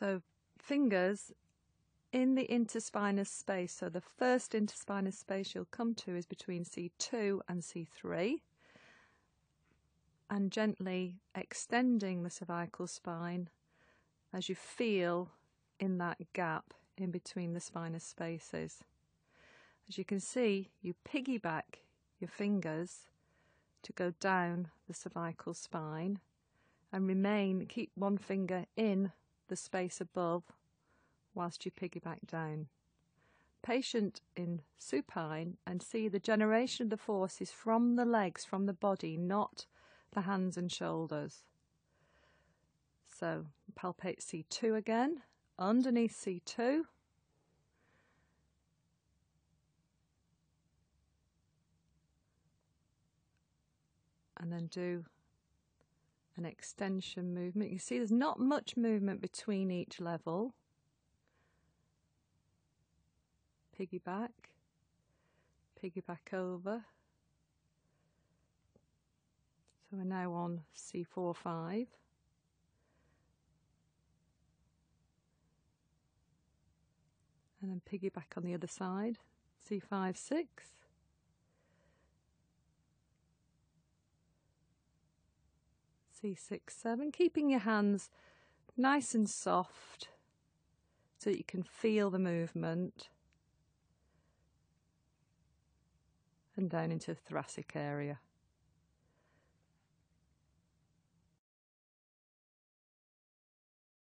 So fingers in the interspinous space. So the first interspinous space you'll come to is between C2 and C3 and gently extending the cervical spine as you feel in that gap in between the spinous spaces. As you can see, you piggyback your fingers to go down the cervical spine and remain, keep one finger in the space above whilst you piggyback down. Patient in supine and see the generation of the force is from the legs, from the body, not the hands and shoulders. So palpate C2 again, underneath C2. And then do an extension movement. You see there's not much movement between each level. Piggyback, piggyback over. So we're now on C4, 5. And then piggyback on the other side, C5, 6. C6, 7, keeping your hands nice and soft so that you can feel the movement and down into the thoracic area.